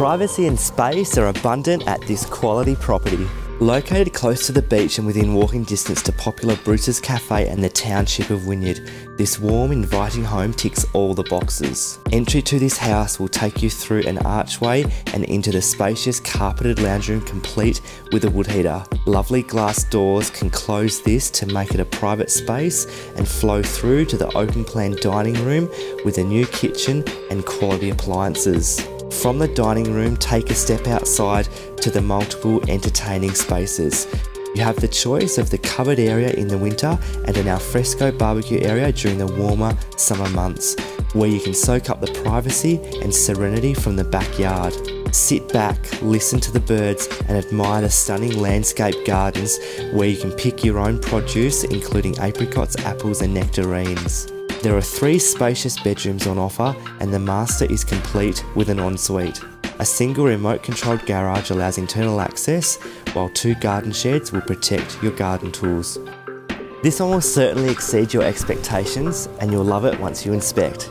Privacy and space are abundant at this quality property. Located close to the beach and within walking distance to popular Bruce's Cafe and the township of Wynyard, this warm, inviting home ticks all the boxes. Entry to this house will take you through an archway and into the spacious carpeted lounge room complete with a wood heater. Lovely glass doors can close this to make it a private space and flow through to the open plan dining room with a new kitchen and quality appliances. From the dining room, take a step outside to the multiple entertaining spaces. You have the choice of the covered area in the winter and an alfresco barbecue area during the warmer summer months, where you can soak up the privacy and serenity from the backyard. Sit back, listen to the birds, and admire the stunning landscape gardens where you can pick your own produce, including apricots, apples, and nectarines. There are three spacious bedrooms on offer, and the master is complete with an ensuite. A single remote controlled garage allows internal access, while two garden sheds will protect your garden tools. This one will certainly exceed your expectations, and you'll love it once you inspect.